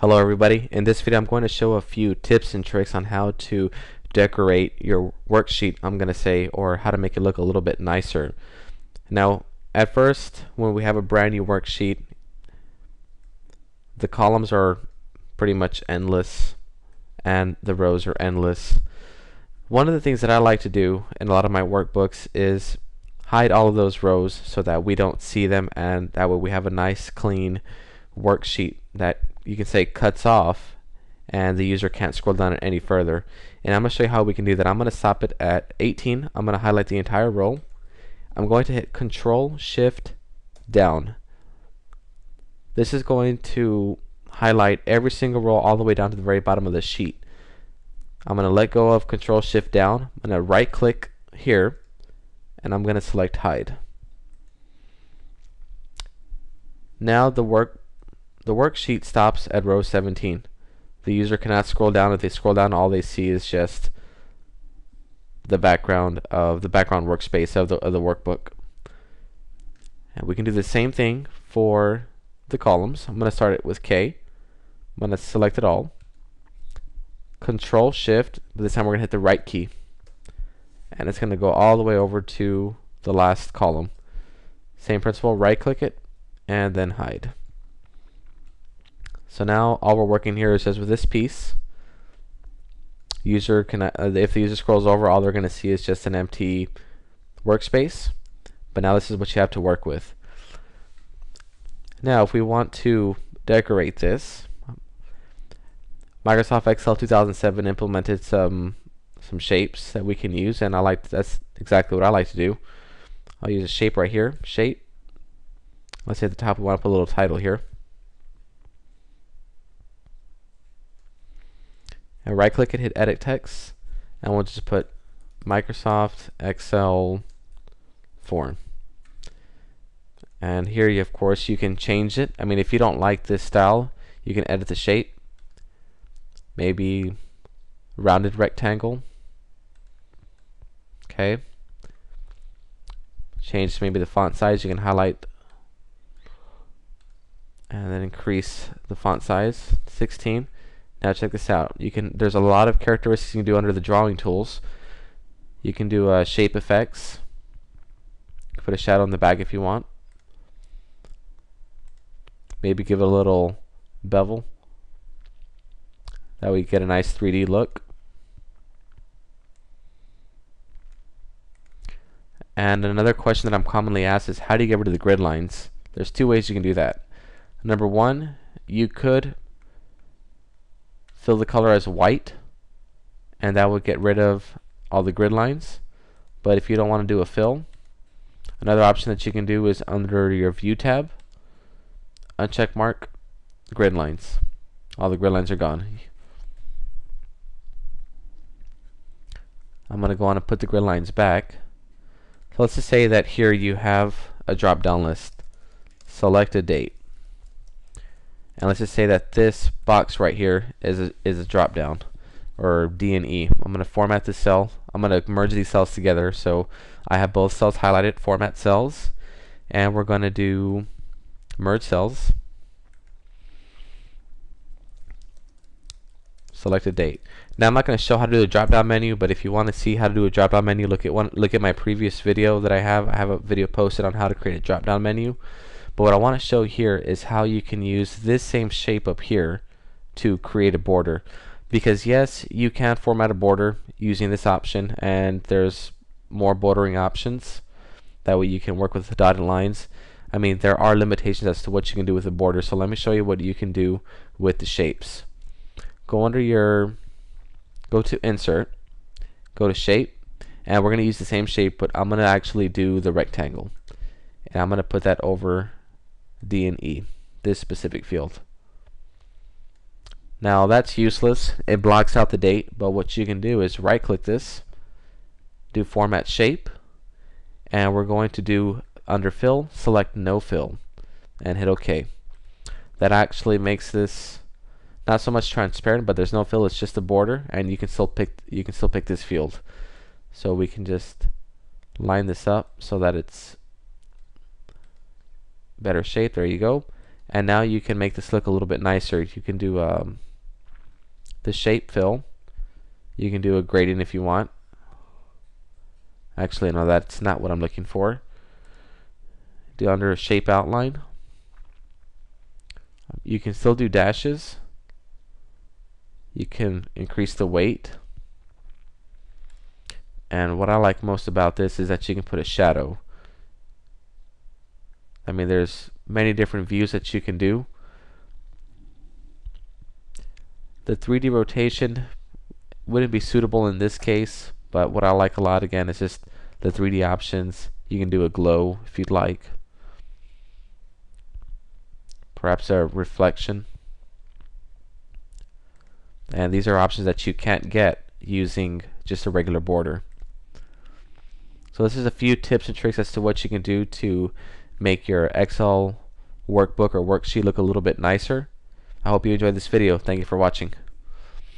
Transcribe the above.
Hello everybody. In this video I'm going to show a few tips and tricks on how to decorate your worksheet I'm going to say or how to make it look a little bit nicer. Now at first when we have a brand new worksheet the columns are pretty much endless and the rows are endless. One of the things that I like to do in a lot of my workbooks is hide all of those rows so that we don't see them and that way we have a nice clean worksheet that you can say cuts off and the user can't scroll down any further. And I'm going to show you how we can do that. I'm going to stop it at 18. I'm going to highlight the entire row. I'm going to hit Control Shift down. This is going to highlight every single row all the way down to the very bottom of the sheet. I'm going to let go of Control Shift down. I'm going to right click here and I'm going to select hide. Now the work the worksheet stops at row 17. The user cannot scroll down. If they scroll down, all they see is just the background of the background workspace of the, of the workbook. And we can do the same thing for the columns. I'm going to start it with K. I'm going to select it all. Control Shift, but this time we're going to hit the right key. And it's going to go all the way over to the last column. Same principle, right click it and then hide. So now all we're working here is just with this piece. User can, uh, if the user scrolls over, all they're going to see is just an empty workspace. But now this is what you have to work with. Now, if we want to decorate this, Microsoft Excel 2007 implemented some some shapes that we can use, and I like that's exactly what I like to do. I'll use a shape right here, shape. Let's say at the top we want to put a little title here. And right click it, hit edit text, and we'll just put Microsoft Excel form. And here, you, of course, you can change it. I mean, if you don't like this style, you can edit the shape. Maybe rounded rectangle. Okay. Change maybe the font size. You can highlight and then increase the font size 16. Now check this out. You can there's a lot of characteristics you can do under the drawing tools. You can do uh, shape effects. Put a shadow on the back if you want. Maybe give it a little bevel. That way you get a nice 3D look. And another question that I'm commonly asked is how do you get rid of the grid lines? There's two ways you can do that. Number one, you could fill the color as white and that would get rid of all the grid lines. But if you don't want to do a fill another option that you can do is under your view tab uncheck mark grid lines. All the grid lines are gone. I'm gonna go on and put the grid lines back. So let's just say that here you have a drop down list. Select a date and let's just say that this box right here is a, is a drop down or D and E. I'm going to format this cell. I'm going to merge these cells together so I have both cells highlighted, format cells, and we're going to do merge cells. Select a date. Now I'm not going to show how to do the drop down menu, but if you want to see how to do a drop down menu, look at one look at my previous video that I have. I have a video posted on how to create a drop down menu. But what I want to show here is how you can use this same shape up here to create a border. Because yes, you can format a border using this option and there's more bordering options. That way you can work with the dotted lines. I mean, there are limitations as to what you can do with the border. So let me show you what you can do with the shapes. Go under your, go to insert, go to shape, and we're going to use the same shape, but I'm going to actually do the rectangle. And I'm going to put that over D and E, this specific field. Now that's useless. It blocks out the date, but what you can do is right click this, do format shape, and we're going to do under fill, select no fill, and hit OK. That actually makes this not so much transparent, but there's no fill, it's just a border, and you can still pick you can still pick this field. So we can just line this up so that it's better shape. There you go. and now you can make this look a little bit nicer. You can do um, the shape fill. You can do a gradient if you want. Actually no that's not what I'm looking for. Do under shape outline. You can still do dashes. You can increase the weight. And what I like most about this is that you can put a shadow I mean there's many different views that you can do. The 3D rotation wouldn't be suitable in this case but what I like a lot again is just the 3D options. You can do a glow if you'd like. Perhaps a reflection. And these are options that you can't get using just a regular border. So this is a few tips and tricks as to what you can do to make your Excel workbook or worksheet look a little bit nicer. I hope you enjoyed this video. Thank you for watching